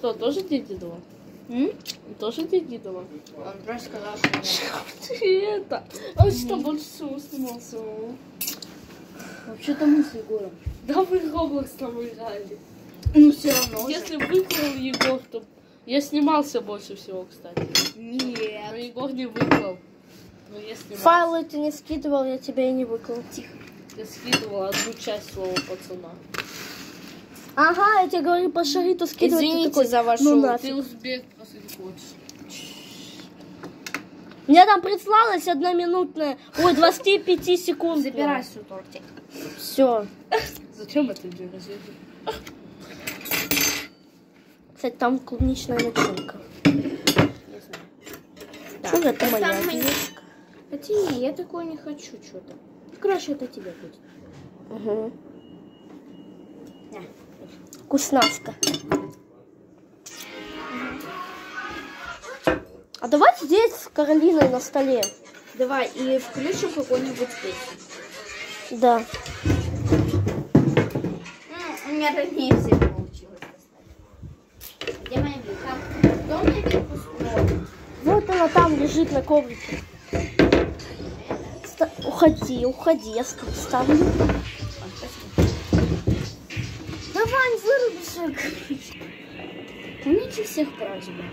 Что, тоже Дедидова? М? Тоже Дедидова? Он просто сказал, что. Ты это... Он что, больше всего снимался? Вообще-то мы с Егором. Да вы Роблокс там играли. Ну, все равно. Если выиграл Егор, то... Я снимался больше всего, кстати. Но Нет. Егор не выиграл. Но я снимался. Файлы ты не скидывал, я тебя и не выклал. Тихо. Я скидывал одну часть слова пацана. Ага, я тебе говорю, по шариту скидывать. ты Извините такой, за вашу- Ну Ты узбек, не хочешь. Мне там прислалась одноминутная, ой, 25 секунд. Забирай свой тортик. Все. Зачем это делать? Кстати, там клубничная начинка. Не знаю. Что это Там моя мои- книжка? Хотя не, я такое не хочу что-то. Короче, это тебе будет. Угу. Вкуснаска. А давайте здесь с Каролиной на столе. Давай, и включим какой-нибудь песню. Да. У меня ранее все получилось. Где моя вилка? Кто вилку? Вот она там лежит на коврике. Уходи, уходи, я ст- ставлю. Свой Помните всех праздников?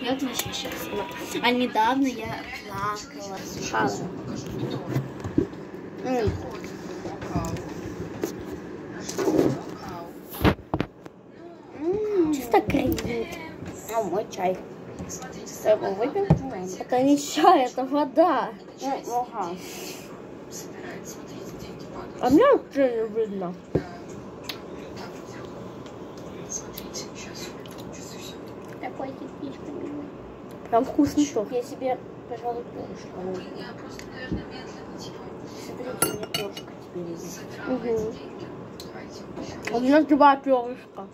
Я вот вообще счастлива. А недавно я плакала. М. М. Чисто кредит. А мой чай. Ты его выпил? Это не чай, это вода. Ну, ага. А мне вообще не видно. Такой кирпичка. Прям вкусный торт. Я себе, пожалуй, перышко возьму. Смотрите, у меня перышко теперь есть. Угу. У меня два перышка.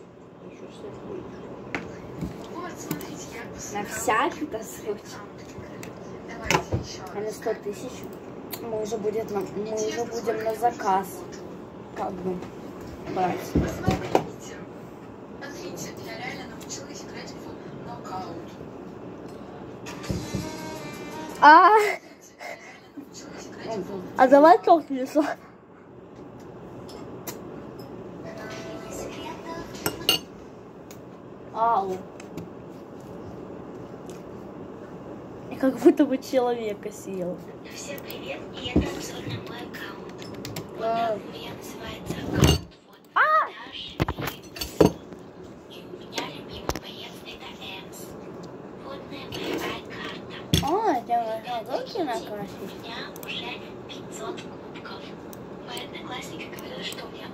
На всякий-то случай. А на 100 тысяч мы уже, будет, на- мы уже будем на заказ. Как бы брать. Смотрите, я реально научилась играть в нокаут. А, а давай внесу. Ау. Я как будто бы человека съел. Всем привет, и это обзор на мой аккаунт. Я называется аккаунт вот Даш Фикс. И у меня любимый боец это Эмс. Водная боевая карта. Это можно руки У меня уже 500 кубков. Мои одноклассники говорят, что у меня